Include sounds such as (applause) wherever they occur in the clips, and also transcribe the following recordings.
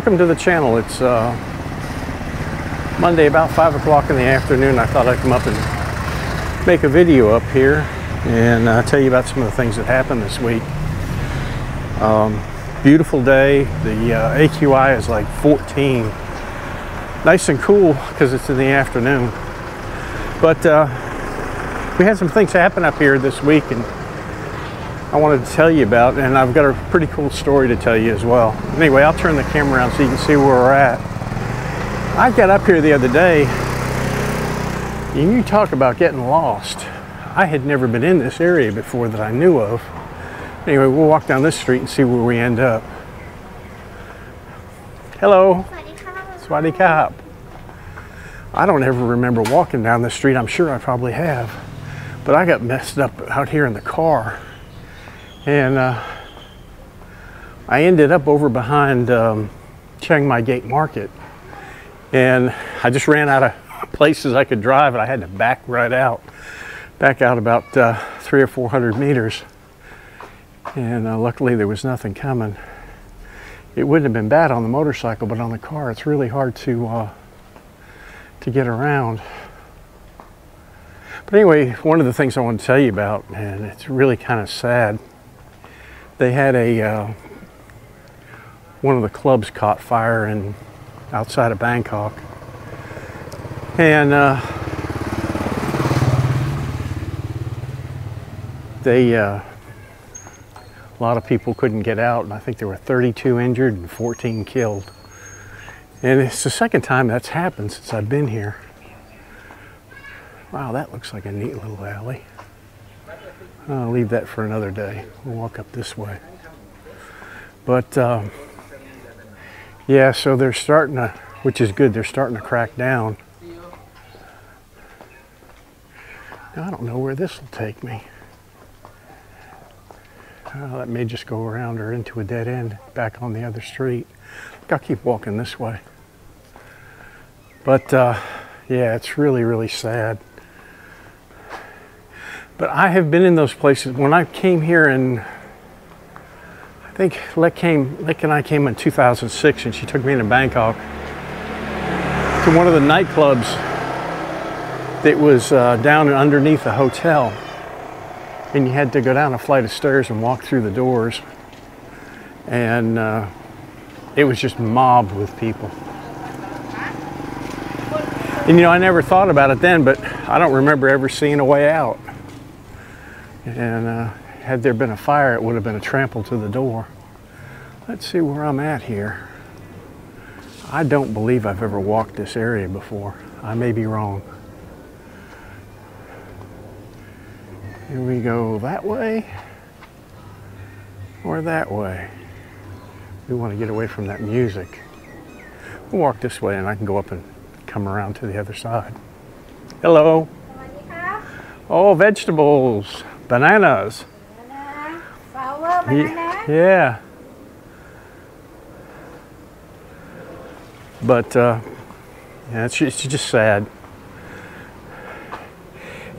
Welcome to the channel. It's uh, Monday about 5 o'clock in the afternoon. I thought I'd come up and make a video up here and uh, tell you about some of the things that happened this week. Um, beautiful day. The uh, AQI is like 14. Nice and cool because it's in the afternoon. But uh, we had some things happen up here this week and I wanted to tell you about, and I've got a pretty cool story to tell you as well. Anyway, I'll turn the camera around so you can see where we're at. I got up here the other day, and you talk about getting lost. I had never been in this area before that I knew of. Anyway, we'll walk down this street and see where we end up. Hello. Swaddy Cop. I don't ever remember walking down this street. I'm sure I probably have. But I got messed up out here in the car and uh, I ended up over behind um, Chiang Mai Gate Market, and I just ran out of (laughs) places I could drive, and I had to back right out, back out about uh, three or four hundred meters, and uh, luckily there was nothing coming. It wouldn't have been bad on the motorcycle, but on the car, it's really hard to uh, to get around. But anyway, one of the things I want to tell you about, and it's really kind of sad they had a uh, one of the clubs caught fire in outside of Bangkok, and uh, they uh, a lot of people couldn't get out, and I think there were 32 injured and 14 killed. And it's the second time that's happened since I've been here. Wow, that looks like a neat little alley. I'll leave that for another day. We'll walk up this way. But um, yeah, so they're starting to, which is good, they're starting to crack down. Now, I don't know where this will take me. Uh, that may just go around or into a dead end back on the other street. I'll keep walking this way. But uh, yeah, it's really, really sad. But I have been in those places. When I came here in, I think Lek came, Lek and I came in 2006, and she took me into Bangkok to one of the nightclubs that was uh, down underneath the hotel, and you had to go down a flight of stairs and walk through the doors, and uh, it was just mobbed with people. And you know, I never thought about it then, but I don't remember ever seeing a way out. And uh, had there been a fire, it would have been a trample to the door. Let's see where I'm at here. I don't believe I've ever walked this area before. I may be wrong. Here we go that way or that way. We want to get away from that music. We'll walk this way and I can go up and come around to the other side. Hello. Oh, vegetables. Bananas. Banana. Flower, banana. Yeah. But uh, yeah, it's, it's just sad.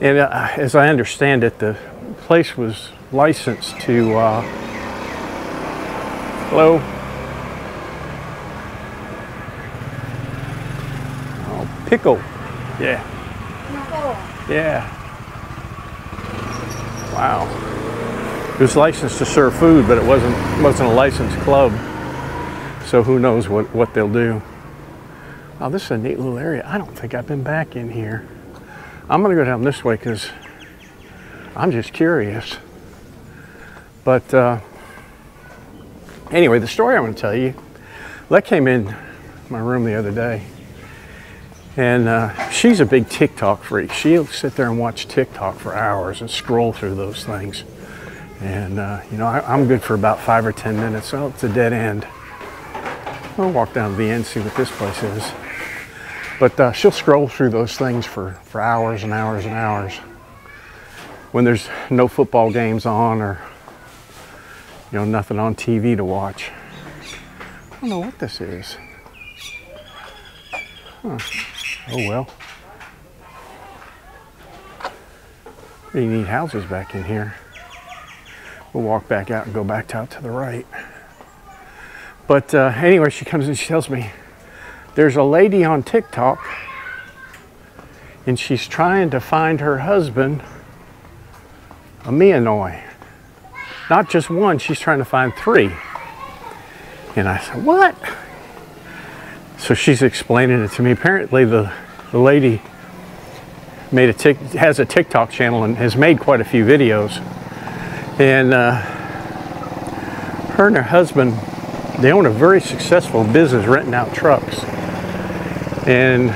And uh, as I understand it, the place was licensed to. Uh, hello. Oh, pickle. Yeah. Yeah. Wow. It was licensed to serve food, but it wasn't wasn't a licensed club. So who knows what, what they'll do. Oh, this is a neat little area. I don't think I've been back in here. I'm gonna go down this way because I'm just curious. But uh, anyway, the story I'm gonna tell you, Lek came in my room the other day and uh, she's a big TikTok freak. She'll sit there and watch TikTok for hours and scroll through those things. And, uh, you know, I, am good for about five or 10 minutes. So it's a dead end. I'll walk down to the end, see what this place is. But uh, she'll scroll through those things for, for hours and hours and hours. When there's no football games on or, you know, nothing on TV to watch. I don't know what this is. Huh. Oh well. Pretty neat houses back in here. We'll walk back out and go back out to the right. But uh, anyway, she comes and she tells me there's a lady on TikTok and she's trying to find her husband a Mianoi. Not just one, she's trying to find three. And I said, What? So she's explaining it to me. Apparently, the, the lady made a tic, has a TikTok channel and has made quite a few videos. And uh, her and her husband, they own a very successful business renting out trucks. And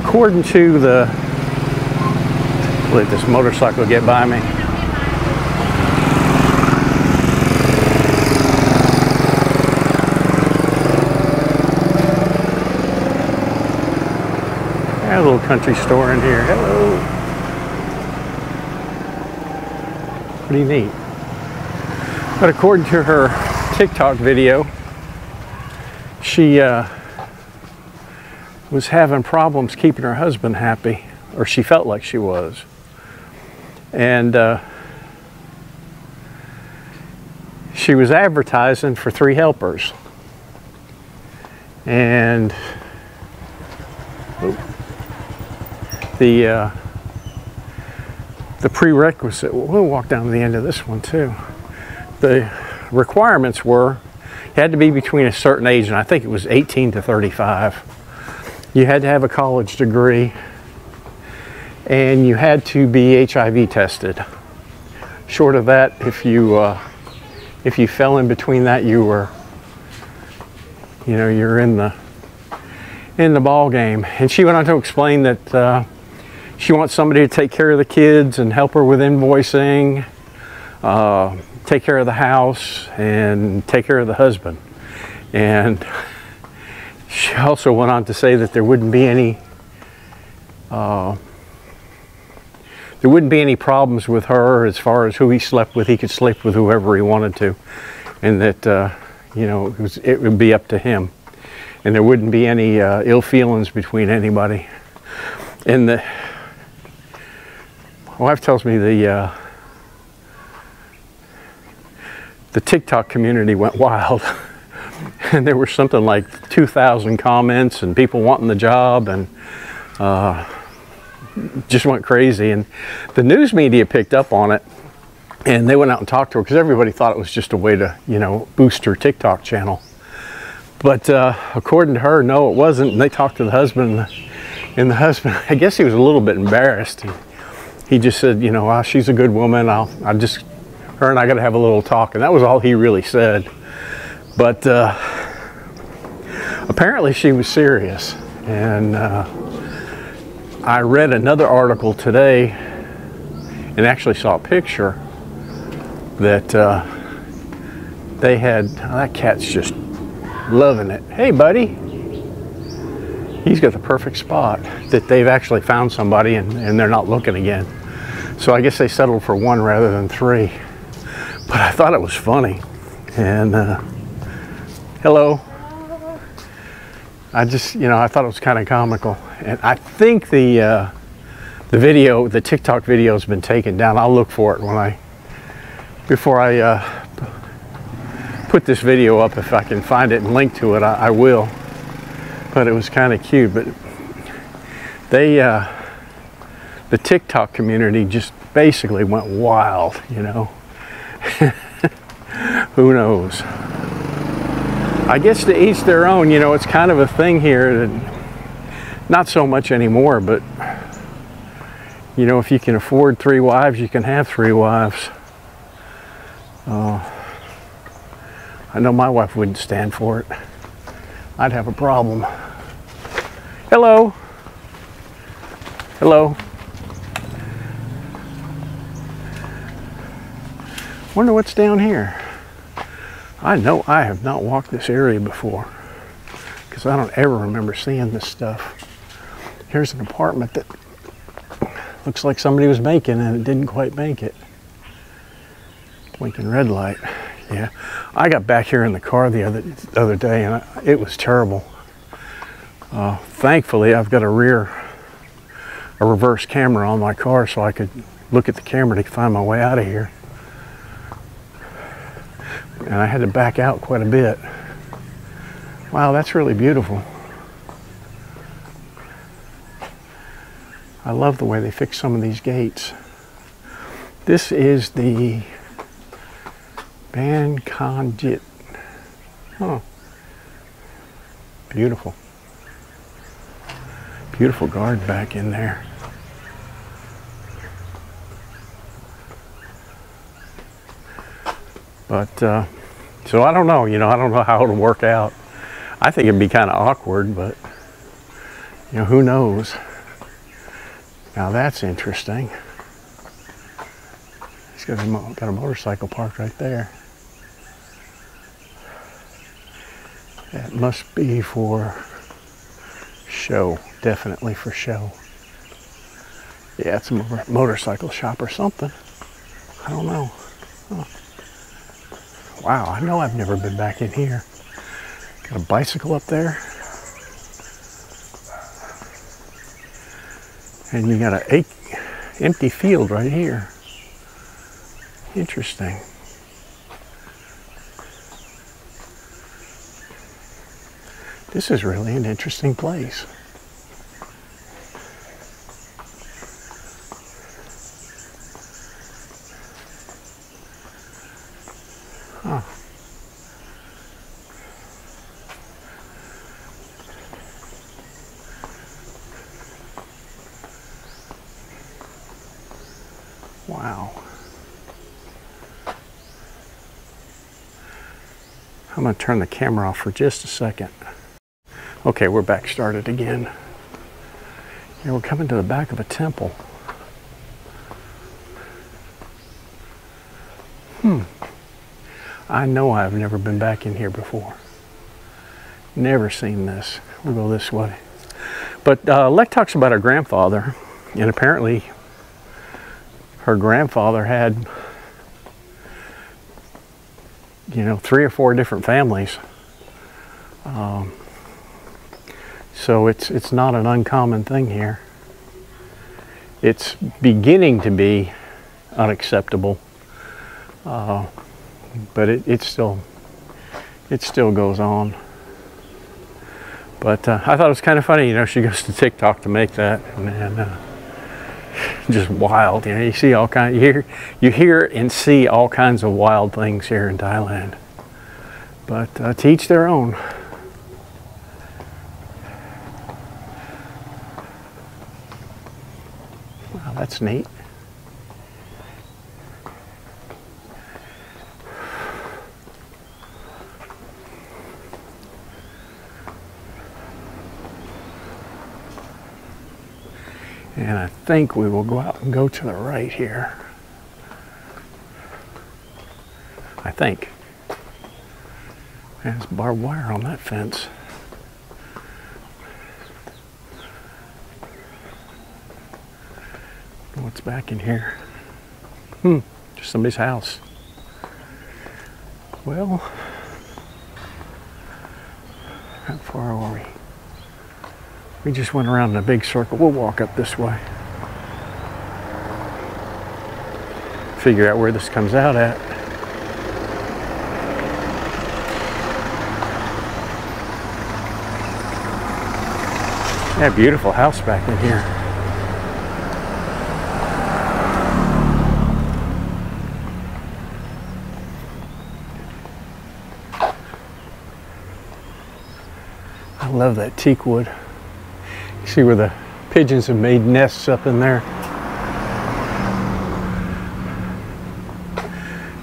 according to the, let this motorcycle get by me. a little country store in here. Hello. Pretty neat. But according to her TikTok video, she uh, was having problems keeping her husband happy, or she felt like she was. And uh, she was advertising for three helpers. And the uh, the prerequisite. We'll walk down to the end of this one too. The requirements were you had to be between a certain age, and I think it was 18 to 35. You had to have a college degree, and you had to be HIV tested. Short of that, if you uh, if you fell in between that, you were you know you're in the in the ball game. And she went on to explain that. Uh, she wants somebody to take care of the kids and help her with invoicing, uh, take care of the house, and take care of the husband. And (laughs) she also went on to say that there wouldn't be any uh, there wouldn't be any problems with her as far as who he slept with. He could sleep with whoever he wanted to, and that uh, you know it, was, it, would be up to him, and there wouldn't be any uh, ill feelings between anybody. And the my wife tells me the uh, the TikTok community went wild, (laughs) and there were something like 2,000 comments and people wanting the job, and uh, just went crazy. And the news media picked up on it, and they went out and talked to her because everybody thought it was just a way to, you know, boost her TikTok channel. But uh, according to her, no, it wasn't. And they talked to the husband, and the husband, (laughs) I guess he was a little bit embarrassed. He, just said, you know, oh, she's a good woman. I'll, I just, her and I got to have a little talk. And that was all he really said. But uh, apparently she was serious. And uh, I read another article today and actually saw a picture that uh, they had, oh, that cat's just loving it. Hey, buddy. He's got the perfect spot that they've actually found somebody and, and they're not looking again. So I guess they settled for one rather than three. But I thought it was funny. And uh, hello. I just, you know, I thought it was kind of comical. And I think the uh, the video, the TikTok video has been taken down. I'll look for it when I, before I uh, put this video up. If I can find it and link to it, I, I will. But it was kind of cute. But they, uh, the TikTok community just basically went wild, you know. (laughs) Who knows? I guess to each their own, you know, it's kind of a thing here that not so much anymore, but you know, if you can afford three wives, you can have three wives. Uh, I know my wife wouldn't stand for it. I'd have a problem. Hello. Hello. I wonder what's down here. I know I have not walked this area before because I don't ever remember seeing this stuff. Here's an apartment that looks like somebody was making and it didn't quite make it. Blinking red light. Yeah, I got back here in the car the other the other day and I, it was terrible. Uh, thankfully, I've got a rear, a reverse camera on my car so I could look at the camera to find my way out of here. And I had to back out quite a bit. Wow, that's really beautiful. I love the way they fix some of these gates. This is the Ban Conjit. Oh, beautiful. Beautiful guard back in there. But, uh, so I don't know, you know, I don't know how it'll work out. I think it'd be kind of awkward, but, you know, who knows? Now that's interesting. He's got a, got a motorcycle parked right there. That must be for show, definitely for show. Yeah, it's a motorcycle shop or something. I don't know. Huh. Wow, I know I've never been back in here. Got a bicycle up there. And you got an empty field right here. Interesting. This is really an interesting place. Turn the camera off for just a second. Okay, we're back started again. And we're coming to the back of a temple. Hmm. I know I've never been back in here before. Never seen this. We'll go this way. But uh, Lek talks about her grandfather, and apparently her grandfather had, you know, three or four different families. Um, so it's it's not an uncommon thing here. It's beginning to be unacceptable. Uh, but it, it still it still goes on. But uh, I thought it was kind of funny, you know, she goes to TikTok to make that, and, uh, just wild. You know, you see all kind, you hear, you hear and see all kinds of wild things here in Thailand. But uh, to each their own. Wow, that's neat. And I think we will go out and go to the right here. I think. There's barbed wire on that fence. What's back in here? Hmm, just somebody's house. Well, how far are we? We just went around in a big circle. We'll walk up this way. Figure out where this comes out at. Yeah, beautiful house back in here. I love that teak wood. See where the pigeons have made nests up in there.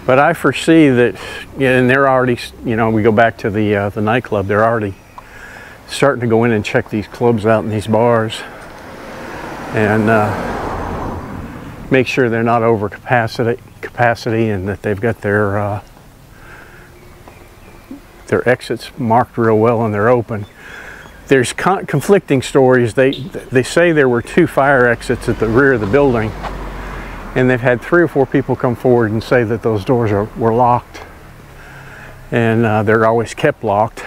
But I foresee that, and they're already, you know, we go back to the uh, the nightclub. They're already starting to go in and check these clubs out in these bars, and uh, make sure they're not over capacity, capacity, and that they've got their uh, their exits marked real well and they're open there's con conflicting stories. They they say there were two fire exits at the rear of the building, and they've had three or four people come forward and say that those doors are, were locked, and uh, they're always kept locked.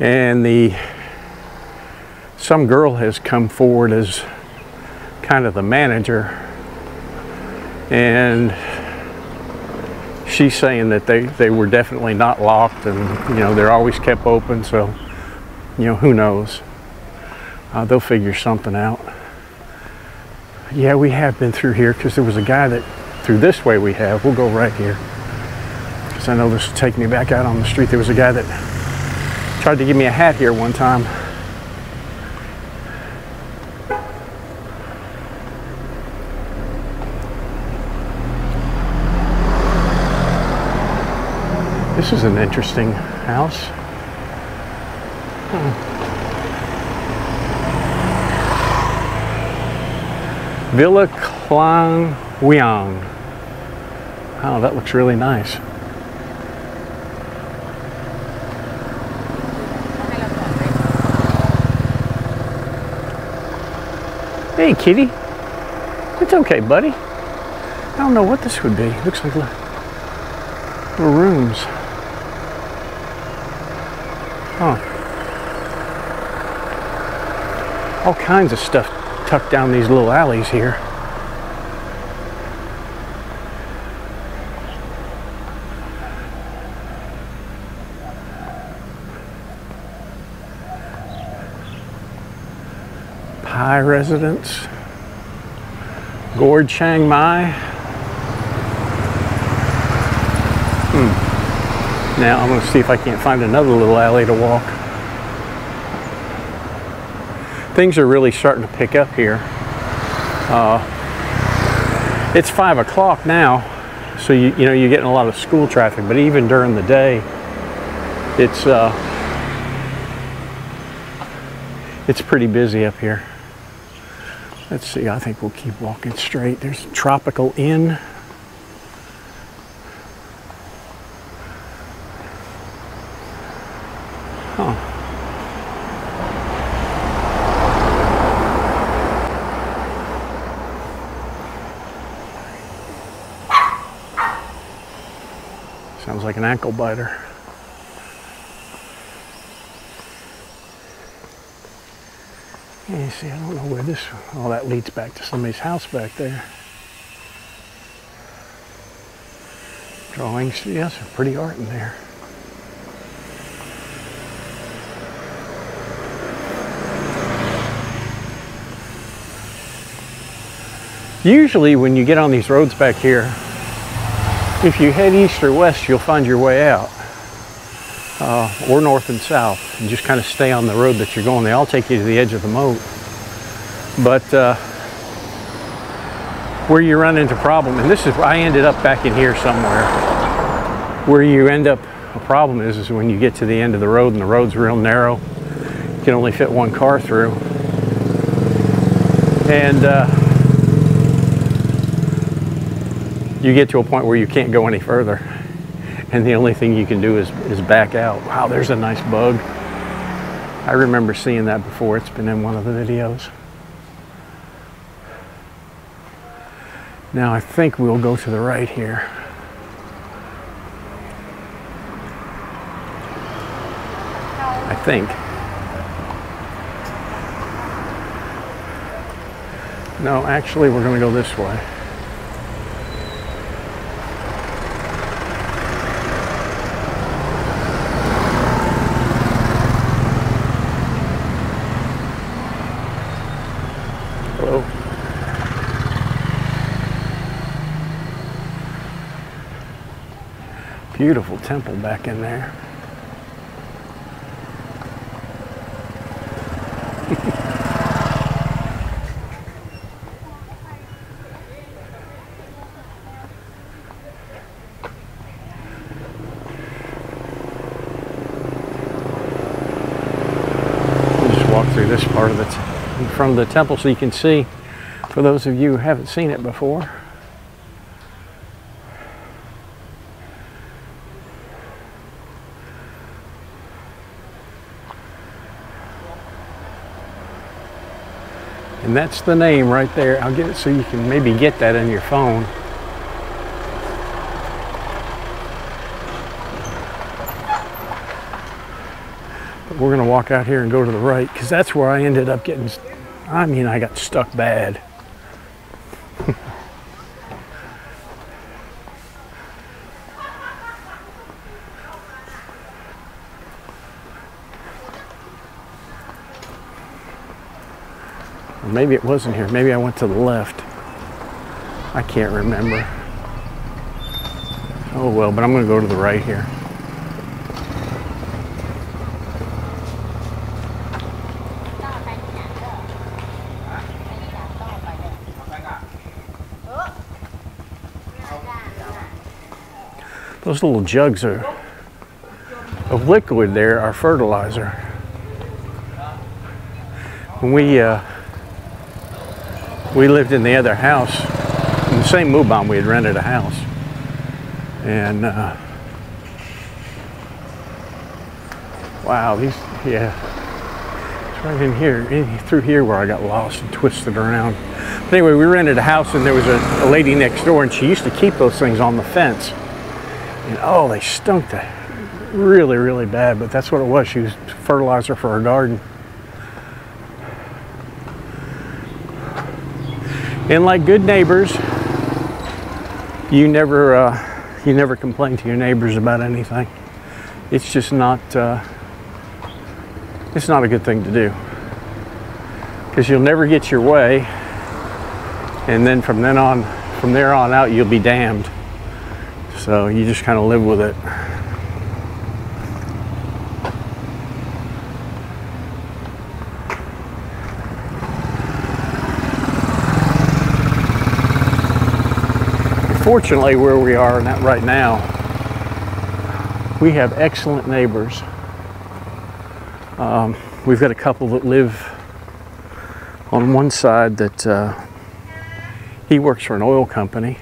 And the some girl has come forward as kind of the manager, and she's saying that they, they were definitely not locked and you know they're always kept open so you know who knows? Uh, they'll figure something out. Yeah we have been through here because there was a guy that through this way we have we'll go right here. Because I know this will take me back out on the street. There was a guy that tried to give me a hat here one time. This is an interesting house. Hmm. Villa Klang Wiang. Wow, that looks really nice. Hey, kitty. It's okay, buddy. I don't know what this would be. Looks like little rooms. Huh. All kinds of stuff tucked down these little alleys here. Pai residence. Gord Chiang Mai. Hmm. Now I'm going to see if I can't find another little alley to walk. Things are really starting to pick up here. Uh, it's five o'clock now, so you you know you're getting a lot of school traffic. But even during the day, it's uh, it's pretty busy up here. Let's see. I think we'll keep walking straight. There's Tropical Inn. Sounds like an ankle biter. Yeah, see, I don't know where this, all that leads back to somebody's house back there. Drawings, yes, pretty art in there. Usually when you get on these roads back here, if you head east or west, you'll find your way out. Uh, or north and south, and just kind of stay on the road that you're going. They all take you to the edge of the moat. But uh, where you run into problem, and this is I ended up back in here somewhere. Where you end up, a problem is, is when you get to the end of the road and the road's real narrow. You can only fit one car through, and uh, you get to a point where you can't go any further and the only thing you can do is, is back out. Wow, there's a nice bug. I remember seeing that before. It's been in one of the videos. Now I think we'll go to the right here. I think. No, actually we're going to go this way. Beautiful temple back in there. We'll (laughs) just walk through this part of the front of the temple so you can see for those of you who haven't seen it before. And that's the name right there. I'll get it so you can maybe get that in your phone. But we're going to walk out here and go to the right because that's where I ended up getting. I mean, I got stuck bad. Maybe it wasn't here. Maybe I went to the left. I can't remember. Oh well, but I'm going to go to the right here. Those little jugs are of liquid there are fertilizer. When we uh, we lived in the other house, in the same Mubon, we had rented a house, and uh, wow, these yeah, it's right in here, in, through here where I got lost and twisted around. But anyway, we rented a house, and there was a, a lady next door, and she used to keep those things on the fence. And oh, they stunk to really, really bad, but that's what it was. She was fertilizer for her garden. And like good neighbors, you never, uh, you never complain to your neighbors about anything. It's just not, uh, it's not a good thing to do because you'll never get your way, and then from then on, from there on out, you'll be damned. So you just kind of live with it. Fortunately, where we are right now, we have excellent neighbors. Um, we've got a couple that live on one side that uh, he works for an oil company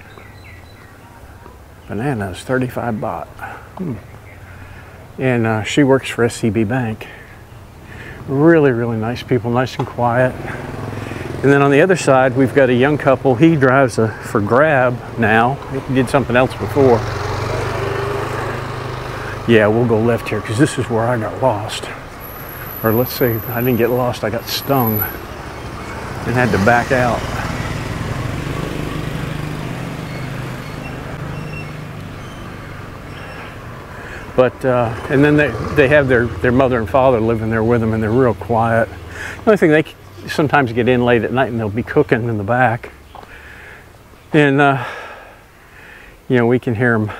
Bananas, 35 baht. Hmm. And uh, she works for SCB Bank. Really, really nice people, nice and quiet. And then on the other side, we've got a young couple. He drives a, for Grab now. He did something else before. Yeah, we'll go left here because this is where I got lost. Or let's say I didn't get lost, I got stung and had to back out. But, uh, and then they, they have their, their mother and father living there with them and they're real quiet. The only thing they sometimes get in late at night and they'll be cooking in the back. And, uh, you know, we can hear them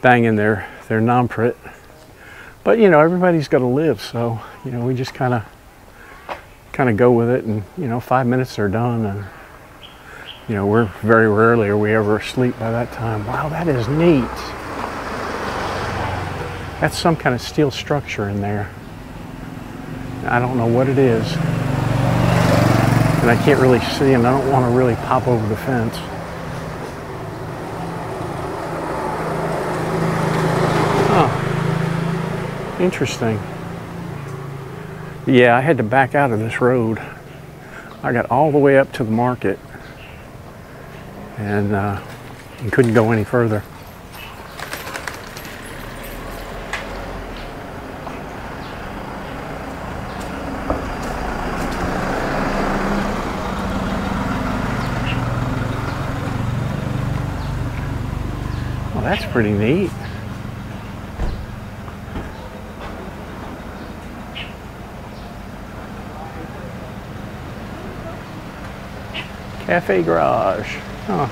banging their, their namprit. But, you know, everybody's got to live. So, you know, we just kind of, kind of go with it and, you know, five minutes are done and, you know, we're very rarely are we ever asleep by that time. Wow, that is neat. That's some kind of steel structure in there. I don't know what it is. And I can't really see and I don't want to really pop over the fence. Oh, interesting. Yeah, I had to back out of this road. I got all the way up to the market and, uh, and couldn't go any further. that's pretty neat. Cafe Garage. Huh.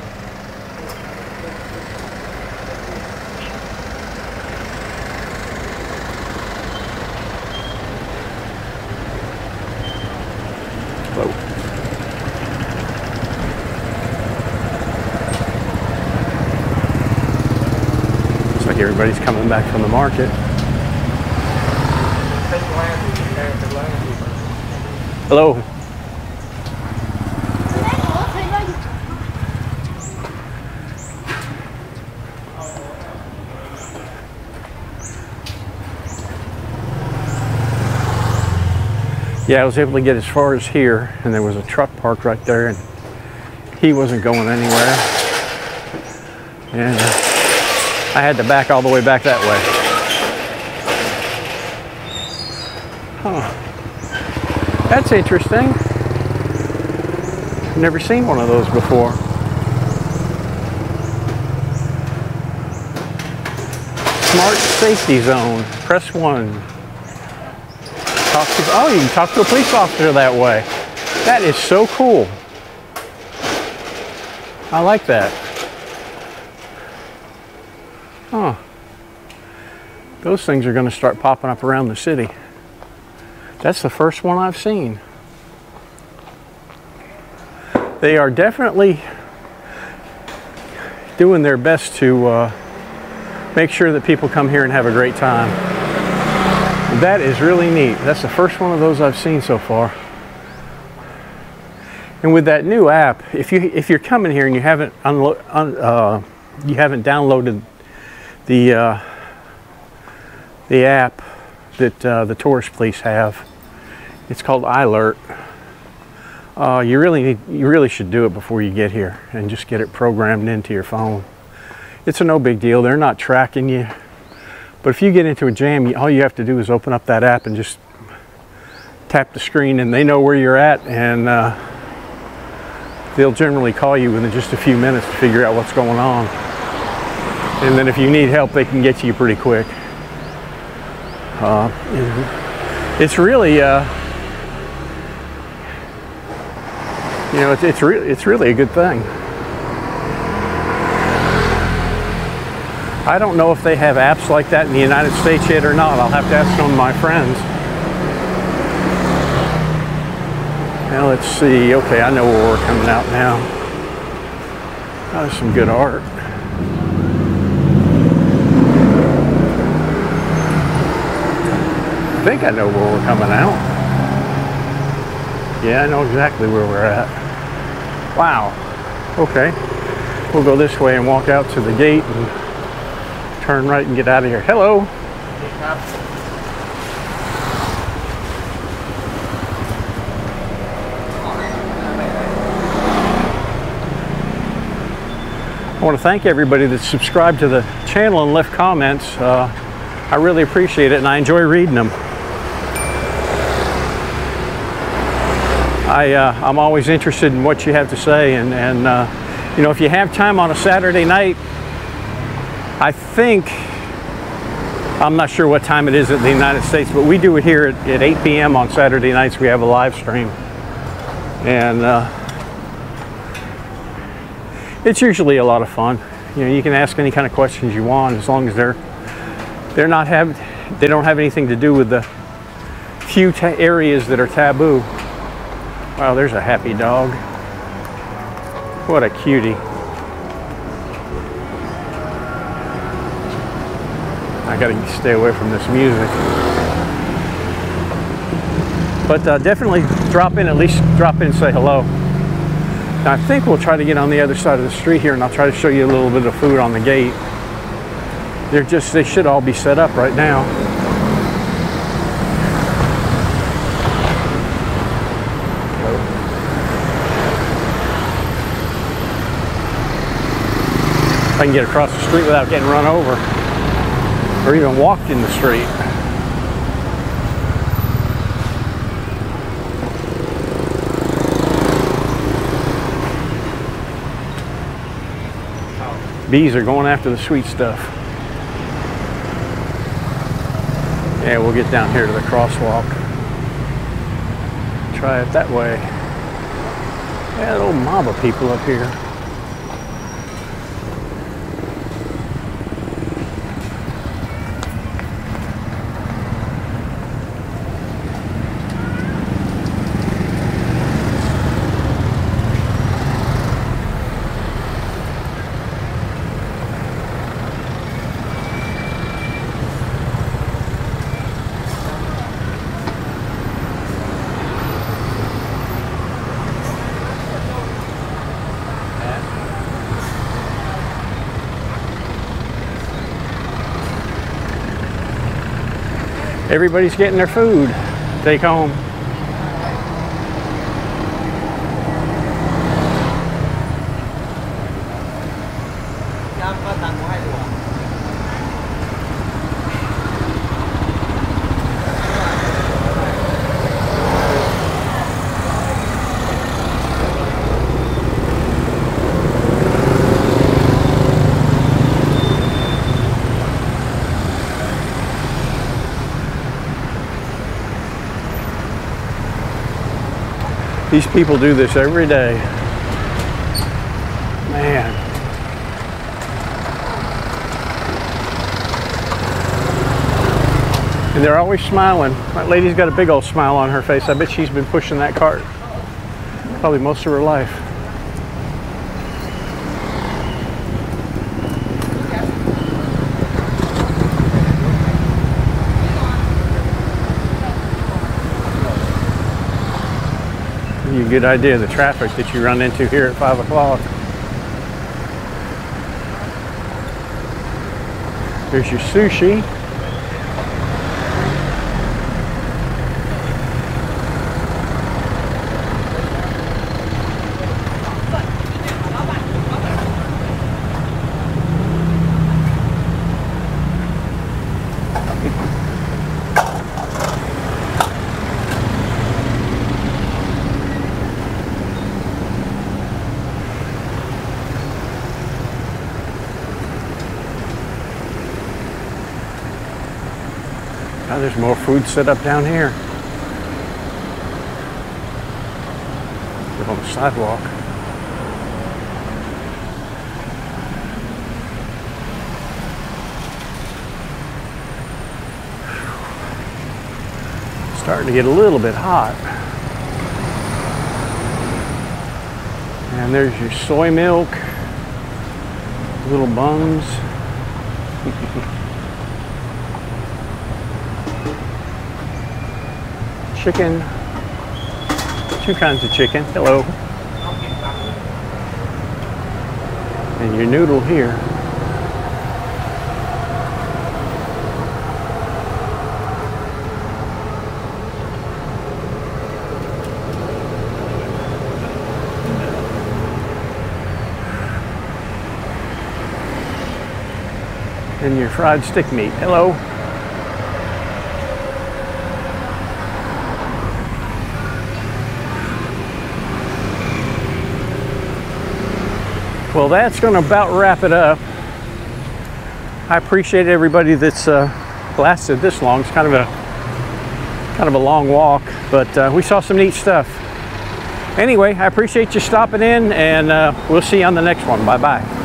Coming back from the market. Hello. Yeah, I was able to get as far as here, and there was a truck parked right there, and he wasn't going anywhere. And I had to back all the way back that way. Huh. That's interesting. Never seen one of those before. Smart safety zone. Press one. Talk to, oh, you can talk to a police officer that way. That is so cool. I like that. Huh. Those things are going to start popping up around the city. That's the first one I've seen. They are definitely doing their best to uh, make sure that people come here and have a great time. That is really neat. That's the first one of those I've seen so far. And with that new app, if you if you're coming here and you haven't un, uh, you haven't downloaded the uh, the app that uh, the tourist police have, it's called iAlert. Uh, you really need, you really should do it before you get here and just get it programmed into your phone. It's a no big deal. They're not tracking you. But if you get into a jam, all you have to do is open up that app and just tap the screen, and they know where you're at, and uh, they'll generally call you within just a few minutes to figure out what's going on. And then if you need help, they can get you pretty quick. Uh, it's really, uh, you know, it's, it's, re- it's really a good thing. I don't know if they have apps like that in the United States yet or not. I'll have to ask some of my friends. Now let's see. Okay, I know where we're coming out now. that is some good art. I think I know where we're coming out. Yeah, I know exactly where we're at. Wow. Okay. We'll go this way and walk out to the gate and turn right and get out of here. Hello. I want to thank everybody that subscribed to the channel and left comments. Uh, I really appreciate it and I enjoy reading them. I, uh, I'm always interested in what you have to say and, and uh, you know if you have time on a Saturday night I think I'm not sure what time it is in the United States but we do it here at, at 8 p.m. on Saturday nights. We have a live stream. And uh, it's usually a lot of fun. You know you can ask any kind of questions you want as long as they're they're not have they don't have anything to do with the few areas that are taboo Wow, there's a happy dog. What a cutie. I gotta stay away from this music. But uh, definitely drop in, at least drop in and say hello. Now, I think we'll try to get on the other side of the street here and I'll try to show you a little bit of food on the gate. They're just, they should all be set up right now. I can get across the street without getting run over or even walked in the street. Bees are going after the sweet stuff. Yeah, we'll get down here to the crosswalk. Try it that way. Yeah, little mob of people up here. Everybody's getting their food. Take home. These people do this every day. Man. And they're always smiling. That lady's got a big old smile on her face. I bet she's been pushing that cart probably most of her life. Good idea of the traffic that you run into here at 5 o'clock. There's your sushi. Now there's more food set up down here. Live on the sidewalk. Starting to get a little bit hot. And there's your soy milk, little buns. (laughs) chicken, two kinds of chicken. Hello. And your noodle here. And your fried stick meat. Hello. Well, that's going to about wrap it up. I appreciate everybody that's uh, lasted this long. It's kind of a kind of a long walk, but uh, we saw some neat stuff. Anyway, I appreciate you stopping in, and uh, we'll see you on the next one. Bye bye.